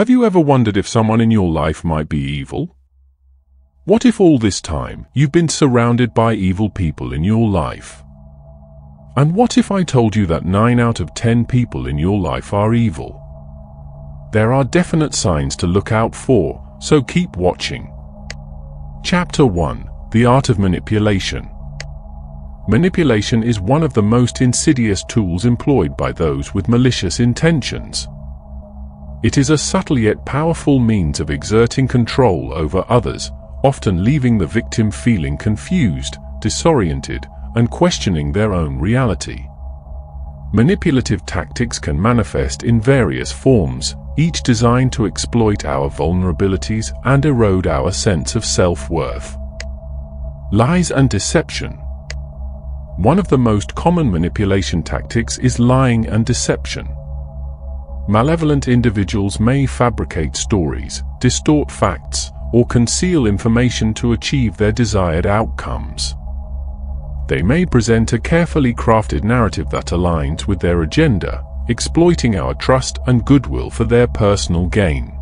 Have you ever wondered if someone in your life might be evil? What if all this time you've been surrounded by evil people in your life? And what if I told you that 9 out of 10 people in your life are evil? There are definite signs to look out for, so keep watching. Chapter 1 The Art of Manipulation Manipulation is one of the most insidious tools employed by those with malicious intentions. It is a subtle yet powerful means of exerting control over others, often leaving the victim feeling confused, disoriented, and questioning their own reality. Manipulative tactics can manifest in various forms, each designed to exploit our vulnerabilities and erode our sense of self-worth. Lies and deception one of the most common manipulation tactics is lying and deception. Malevolent individuals may fabricate stories, distort facts, or conceal information to achieve their desired outcomes. They may present a carefully crafted narrative that aligns with their agenda, exploiting our trust and goodwill for their personal gain.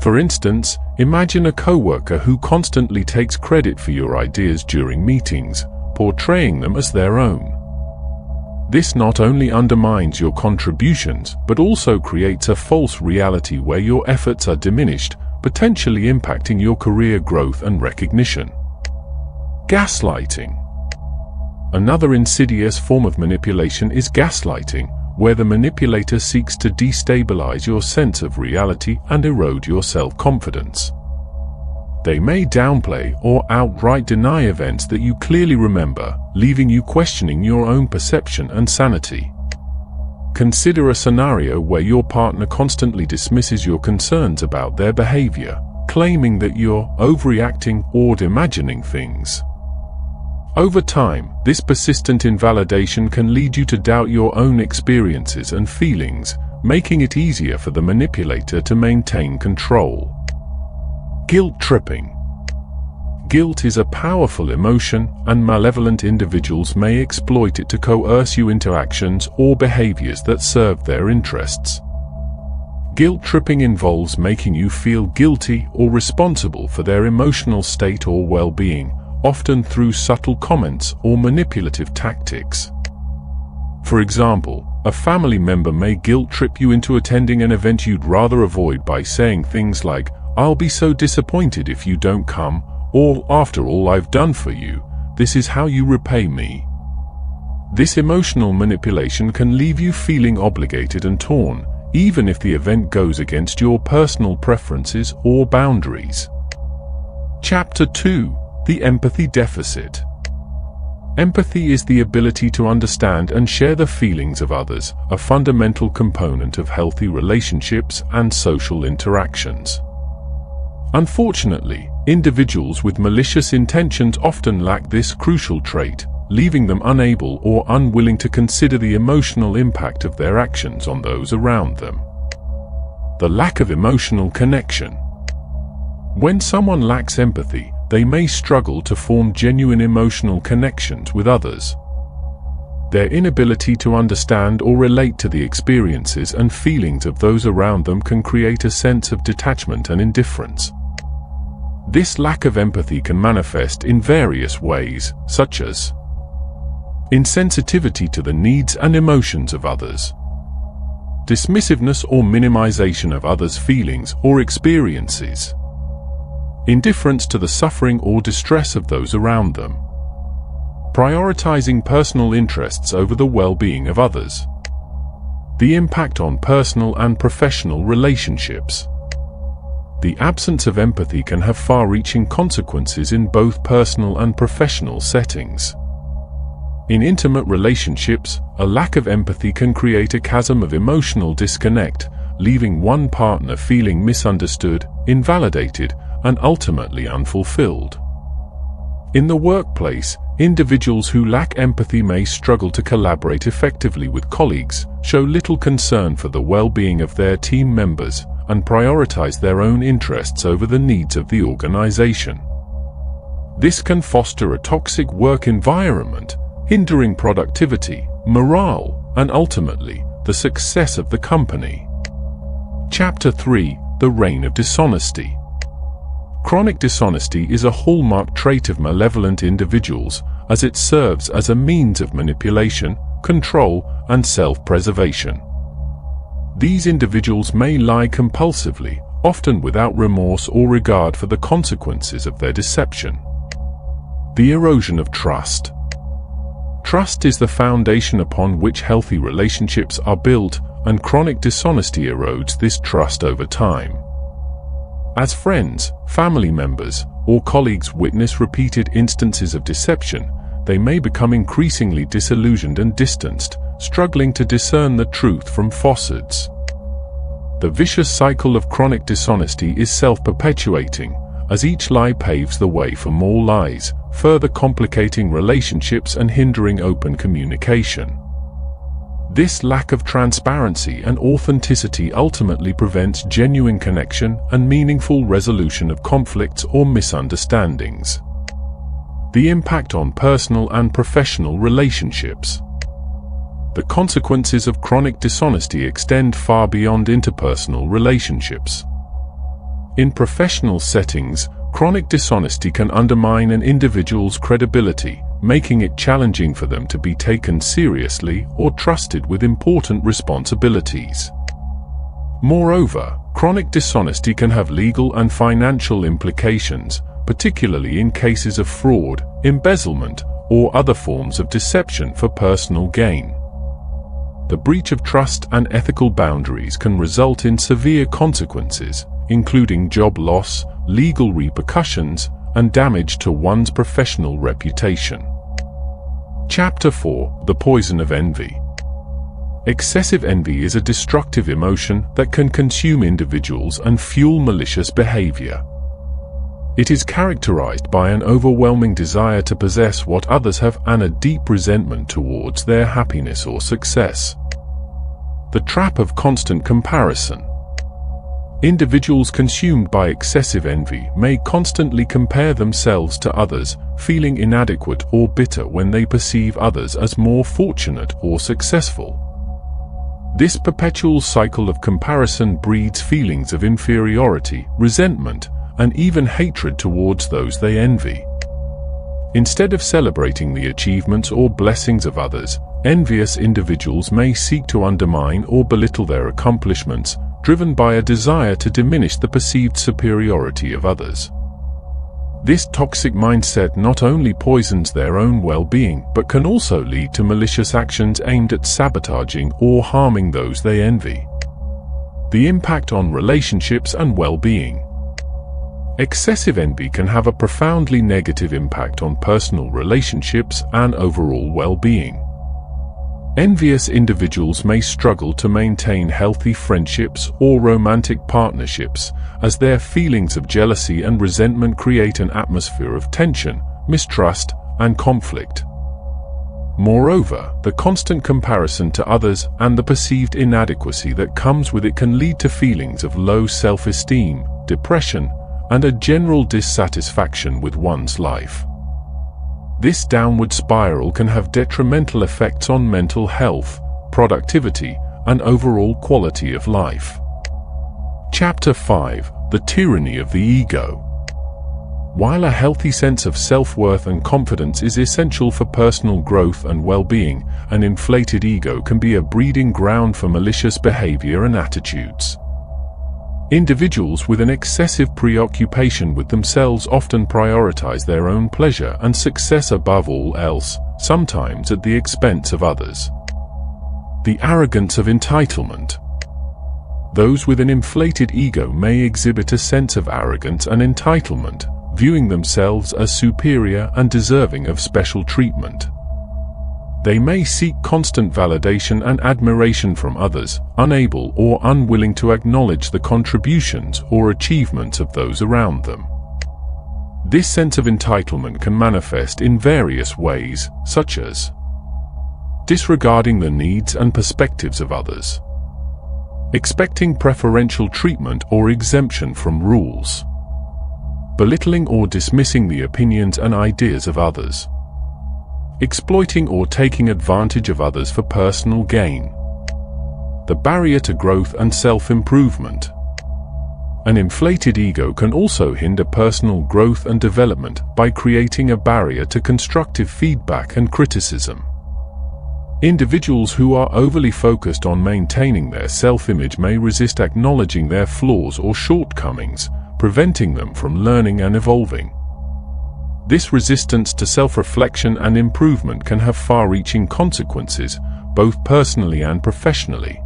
For instance, imagine a coworker who constantly takes credit for your ideas during meetings, portraying them as their own. This not only undermines your contributions, but also creates a false reality where your efforts are diminished, potentially impacting your career growth and recognition. Gaslighting Another insidious form of manipulation is gaslighting, where the manipulator seeks to destabilize your sense of reality and erode your self-confidence. They may downplay or outright deny events that you clearly remember, leaving you questioning your own perception and sanity. Consider a scenario where your partner constantly dismisses your concerns about their behavior, claiming that you're overreacting or imagining things. Over time, this persistent invalidation can lead you to doubt your own experiences and feelings, making it easier for the manipulator to maintain control. Guilt tripping. Guilt is a powerful emotion, and malevolent individuals may exploit it to coerce you into actions or behaviors that serve their interests. Guilt tripping involves making you feel guilty or responsible for their emotional state or well-being, often through subtle comments or manipulative tactics. For example, a family member may guilt trip you into attending an event you'd rather avoid by saying things like, I'll be so disappointed if you don't come, or after all I've done for you, this is how you repay me. This emotional manipulation can leave you feeling obligated and torn, even if the event goes against your personal preferences or boundaries. Chapter 2 The Empathy Deficit Empathy is the ability to understand and share the feelings of others, a fundamental component of healthy relationships and social interactions. Unfortunately, individuals with malicious intentions often lack this crucial trait, leaving them unable or unwilling to consider the emotional impact of their actions on those around them. The lack of emotional connection. When someone lacks empathy, they may struggle to form genuine emotional connections with others. Their inability to understand or relate to the experiences and feelings of those around them can create a sense of detachment and indifference. This lack of empathy can manifest in various ways, such as insensitivity to the needs and emotions of others, dismissiveness or minimization of others' feelings or experiences, indifference to the suffering or distress of those around them, prioritizing personal interests over the well-being of others, the impact on personal and professional relationships, the absence of empathy can have far-reaching consequences in both personal and professional settings. In intimate relationships, a lack of empathy can create a chasm of emotional disconnect, leaving one partner feeling misunderstood, invalidated, and ultimately unfulfilled. In the workplace, individuals who lack empathy may struggle to collaborate effectively with colleagues, show little concern for the well-being of their team members, and prioritize their own interests over the needs of the organization. This can foster a toxic work environment, hindering productivity, morale, and ultimately, the success of the company. Chapter 3 The Reign of Dishonesty Chronic dishonesty is a hallmark trait of malevolent individuals as it serves as a means of manipulation, control, and self-preservation. These individuals may lie compulsively, often without remorse or regard for the consequences of their deception. The erosion of trust. Trust is the foundation upon which healthy relationships are built, and chronic dishonesty erodes this trust over time. As friends, family members, or colleagues witness repeated instances of deception, they may become increasingly disillusioned and distanced, struggling to discern the truth from falsehoods. The vicious cycle of chronic dishonesty is self-perpetuating, as each lie paves the way for more lies, further complicating relationships and hindering open communication. This lack of transparency and authenticity ultimately prevents genuine connection and meaningful resolution of conflicts or misunderstandings. The impact on personal and professional relationships. The consequences of chronic dishonesty extend far beyond interpersonal relationships. In professional settings, chronic dishonesty can undermine an individual's credibility, making it challenging for them to be taken seriously or trusted with important responsibilities. Moreover, chronic dishonesty can have legal and financial implications, particularly in cases of fraud, embezzlement, or other forms of deception for personal gain. The breach of trust and ethical boundaries can result in severe consequences, including job loss, legal repercussions, and damage to one's professional reputation. Chapter 4 The Poison of Envy Excessive envy is a destructive emotion that can consume individuals and fuel malicious behavior. It is characterized by an overwhelming desire to possess what others have and a deep resentment towards their happiness or success. The trap of constant comparison. Individuals consumed by excessive envy may constantly compare themselves to others, feeling inadequate or bitter when they perceive others as more fortunate or successful. This perpetual cycle of comparison breeds feelings of inferiority, resentment, and even hatred towards those they envy. Instead of celebrating the achievements or blessings of others, envious individuals may seek to undermine or belittle their accomplishments, driven by a desire to diminish the perceived superiority of others. This toxic mindset not only poisons their own well-being, but can also lead to malicious actions aimed at sabotaging or harming those they envy. The impact on relationships and well-being. Excessive envy can have a profoundly negative impact on personal relationships and overall well-being. Envious individuals may struggle to maintain healthy friendships or romantic partnerships as their feelings of jealousy and resentment create an atmosphere of tension, mistrust, and conflict. Moreover, the constant comparison to others and the perceived inadequacy that comes with it can lead to feelings of low self-esteem, depression, and a general dissatisfaction with one's life. This downward spiral can have detrimental effects on mental health, productivity, and overall quality of life. Chapter 5 The Tyranny of the Ego While a healthy sense of self-worth and confidence is essential for personal growth and well-being, an inflated ego can be a breeding ground for malicious behavior and attitudes. Individuals with an excessive preoccupation with themselves often prioritize their own pleasure and success above all else, sometimes at the expense of others. The arrogance of entitlement. Those with an inflated ego may exhibit a sense of arrogance and entitlement, viewing themselves as superior and deserving of special treatment. They may seek constant validation and admiration from others, unable or unwilling to acknowledge the contributions or achievements of those around them. This sense of entitlement can manifest in various ways, such as disregarding the needs and perspectives of others, expecting preferential treatment or exemption from rules, belittling or dismissing the opinions and ideas of others, exploiting or taking advantage of others for personal gain, the barrier to growth and self-improvement. An inflated ego can also hinder personal growth and development by creating a barrier to constructive feedback and criticism. Individuals who are overly focused on maintaining their self-image may resist acknowledging their flaws or shortcomings, preventing them from learning and evolving. This resistance to self-reflection and improvement can have far-reaching consequences, both personally and professionally.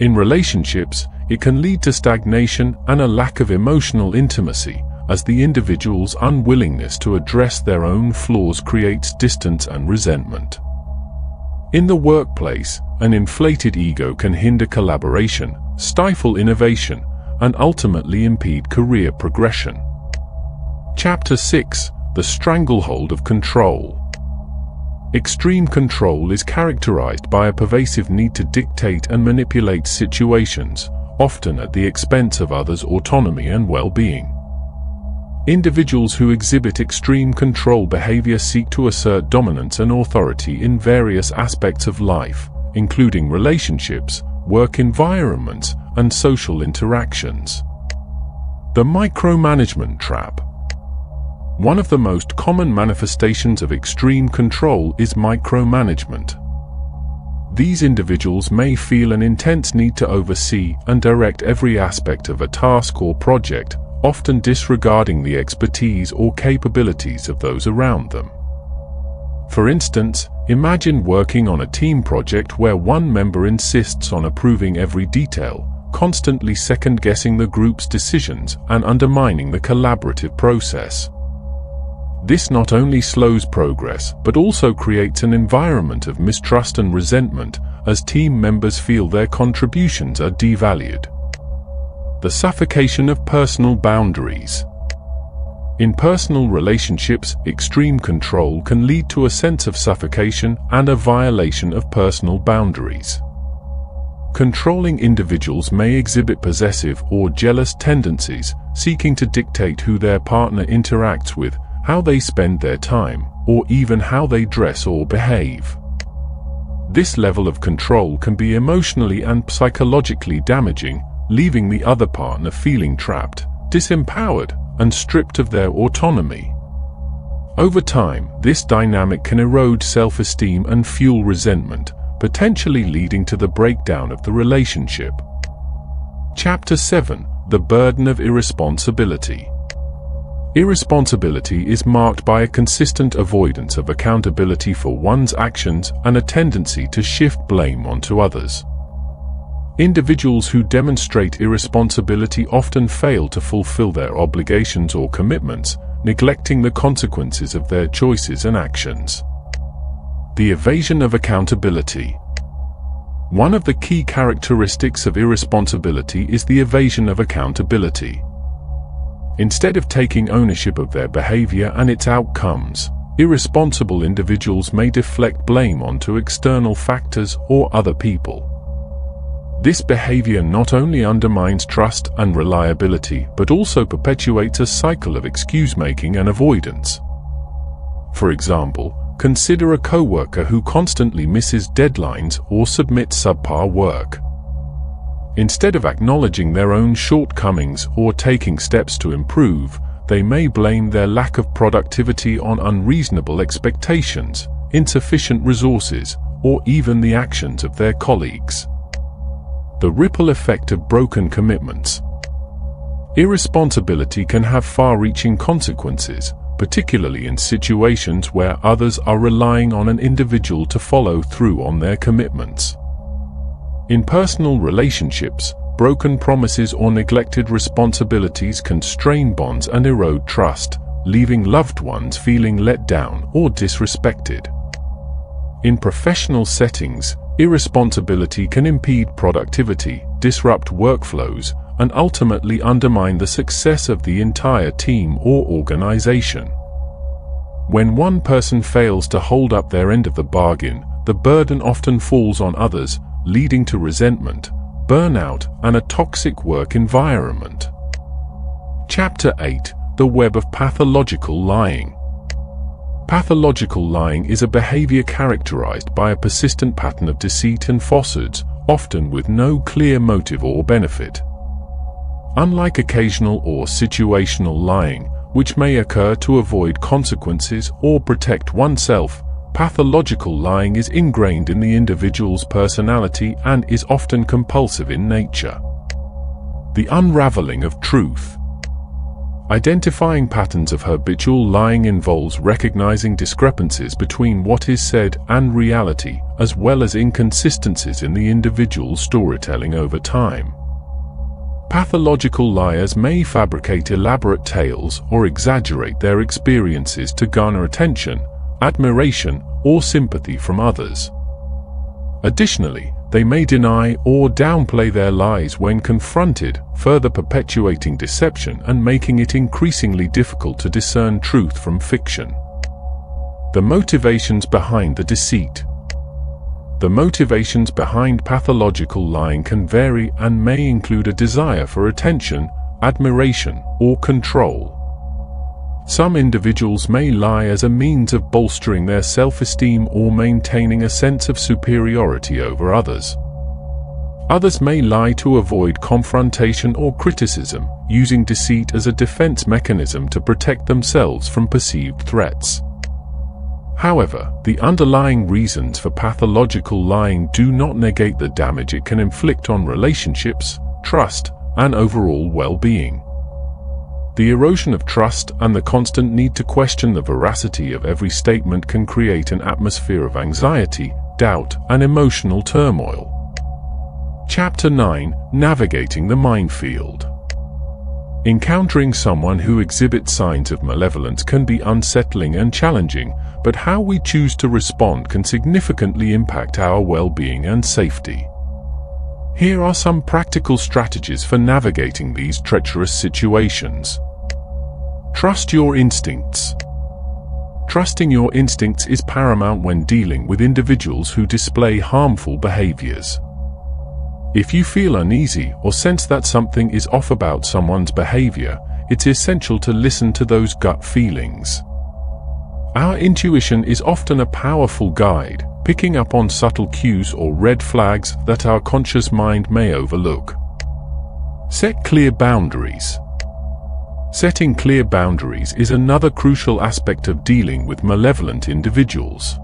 In relationships, it can lead to stagnation and a lack of emotional intimacy, as the individual's unwillingness to address their own flaws creates distance and resentment. In the workplace, an inflated ego can hinder collaboration, stifle innovation, and ultimately impede career progression. Chapter 6 The Stranglehold of Control Extreme control is characterized by a pervasive need to dictate and manipulate situations, often at the expense of others' autonomy and well-being. Individuals who exhibit extreme control behavior seek to assert dominance and authority in various aspects of life, including relationships, work environments, and social interactions. The micromanagement trap. One of the most common manifestations of extreme control is micromanagement. These individuals may feel an intense need to oversee and direct every aspect of a task or project, often disregarding the expertise or capabilities of those around them. For instance, imagine working on a team project where one member insists on approving every detail, constantly second-guessing the group's decisions and undermining the collaborative process. This not only slows progress, but also creates an environment of mistrust and resentment as team members feel their contributions are devalued. The suffocation of personal boundaries. In personal relationships, extreme control can lead to a sense of suffocation and a violation of personal boundaries. Controlling individuals may exhibit possessive or jealous tendencies, seeking to dictate who their partner interacts with, how they spend their time, or even how they dress or behave. This level of control can be emotionally and psychologically damaging, leaving the other partner feeling trapped, disempowered, and stripped of their autonomy. Over time, this dynamic can erode self-esteem and fuel resentment, potentially leading to the breakdown of the relationship. Chapter 7 The Burden of Irresponsibility Irresponsibility is marked by a consistent avoidance of accountability for one's actions and a tendency to shift blame onto others. Individuals who demonstrate irresponsibility often fail to fulfill their obligations or commitments, neglecting the consequences of their choices and actions. The evasion of accountability. One of the key characteristics of irresponsibility is the evasion of accountability. Instead of taking ownership of their behavior and its outcomes, irresponsible individuals may deflect blame onto external factors or other people. This behavior not only undermines trust and reliability but also perpetuates a cycle of excuse-making and avoidance. For example, consider a coworker who constantly misses deadlines or submits subpar work. Instead of acknowledging their own shortcomings or taking steps to improve, they may blame their lack of productivity on unreasonable expectations, insufficient resources, or even the actions of their colleagues. The ripple effect of broken commitments. Irresponsibility can have far-reaching consequences, particularly in situations where others are relying on an individual to follow through on their commitments. In personal relationships, broken promises or neglected responsibilities can strain bonds and erode trust, leaving loved ones feeling let down or disrespected. In professional settings, Irresponsibility can impede productivity, disrupt workflows, and ultimately undermine the success of the entire team or organization. When one person fails to hold up their end of the bargain, the burden often falls on others, leading to resentment, burnout, and a toxic work environment. Chapter 8 The Web of Pathological Lying Pathological lying is a behavior characterized by a persistent pattern of deceit and falsehoods, often with no clear motive or benefit. Unlike occasional or situational lying, which may occur to avoid consequences or protect oneself, pathological lying is ingrained in the individual's personality and is often compulsive in nature. The unraveling of truth. Identifying patterns of habitual lying involves recognizing discrepancies between what is said and reality, as well as inconsistencies in the individual's storytelling over time. Pathological liars may fabricate elaborate tales or exaggerate their experiences to garner attention, admiration, or sympathy from others. Additionally, they may deny or downplay their lies when confronted, further perpetuating deception and making it increasingly difficult to discern truth from fiction. The motivations behind the deceit. The motivations behind pathological lying can vary and may include a desire for attention, admiration, or control. Some individuals may lie as a means of bolstering their self-esteem or maintaining a sense of superiority over others. Others may lie to avoid confrontation or criticism, using deceit as a defense mechanism to protect themselves from perceived threats. However, the underlying reasons for pathological lying do not negate the damage it can inflict on relationships, trust, and overall well-being. The erosion of trust and the constant need to question the veracity of every statement can create an atmosphere of anxiety, doubt, and emotional turmoil. Chapter 9 Navigating the Minefield Encountering someone who exhibits signs of malevolence can be unsettling and challenging, but how we choose to respond can significantly impact our well-being and safety. Here are some practical strategies for navigating these treacherous situations. Trust your instincts. Trusting your instincts is paramount when dealing with individuals who display harmful behaviors. If you feel uneasy or sense that something is off about someone's behavior, it's essential to listen to those gut feelings. Our intuition is often a powerful guide, picking up on subtle cues or red flags that our conscious mind may overlook. Set clear boundaries. Setting clear boundaries is another crucial aspect of dealing with malevolent individuals.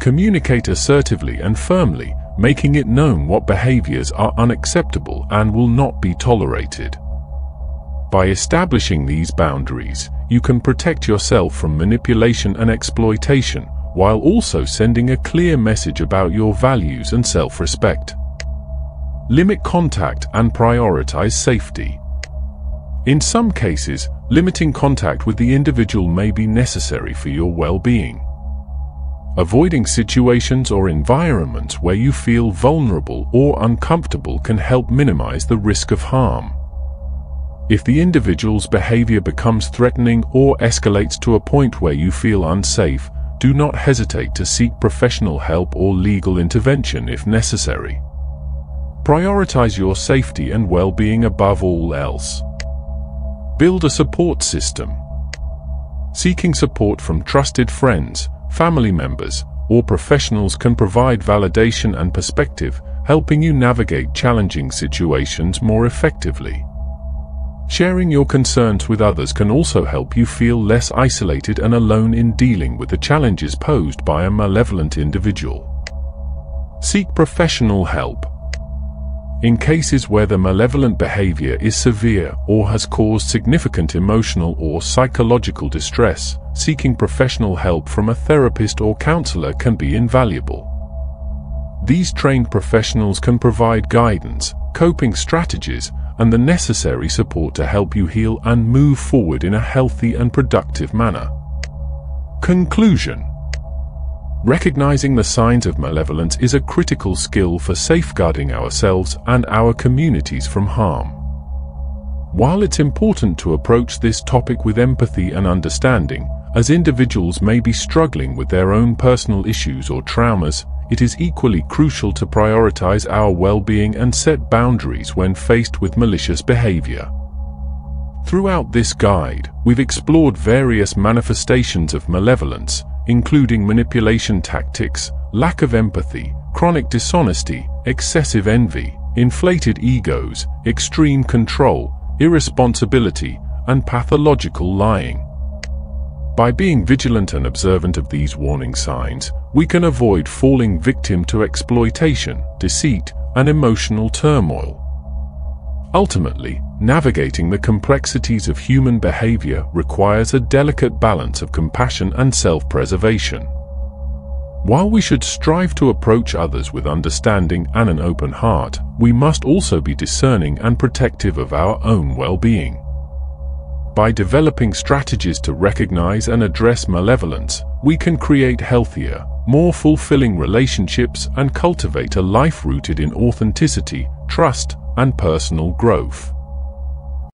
Communicate assertively and firmly, making it known what behaviors are unacceptable and will not be tolerated. By establishing these boundaries, you can protect yourself from manipulation and exploitation, while also sending a clear message about your values and self-respect. Limit contact and prioritize safety. In some cases, limiting contact with the individual may be necessary for your well-being. Avoiding situations or environments where you feel vulnerable or uncomfortable can help minimize the risk of harm. If the individual's behavior becomes threatening or escalates to a point where you feel unsafe, do not hesitate to seek professional help or legal intervention if necessary. Prioritize your safety and well-being above all else. Build a support system. Seeking support from trusted friends, family members, or professionals can provide validation and perspective, helping you navigate challenging situations more effectively. Sharing your concerns with others can also help you feel less isolated and alone in dealing with the challenges posed by a malevolent individual. Seek professional help. In cases where the malevolent behavior is severe or has caused significant emotional or psychological distress, seeking professional help from a therapist or counselor can be invaluable. These trained professionals can provide guidance, coping strategies, and the necessary support to help you heal and move forward in a healthy and productive manner. Conclusion Recognizing the signs of malevolence is a critical skill for safeguarding ourselves and our communities from harm. While it's important to approach this topic with empathy and understanding, as individuals may be struggling with their own personal issues or traumas, it is equally crucial to prioritize our well-being and set boundaries when faced with malicious behavior. Throughout this guide, we've explored various manifestations of malevolence, including manipulation tactics, lack of empathy, chronic dishonesty, excessive envy, inflated egos, extreme control, irresponsibility, and pathological lying. By being vigilant and observant of these warning signs, we can avoid falling victim to exploitation, deceit, and emotional turmoil. Ultimately, navigating the complexities of human behavior requires a delicate balance of compassion and self-preservation. While we should strive to approach others with understanding and an open heart, we must also be discerning and protective of our own well-being. By developing strategies to recognize and address malevolence, we can create healthier, more fulfilling relationships and cultivate a life rooted in authenticity, trust, and personal growth.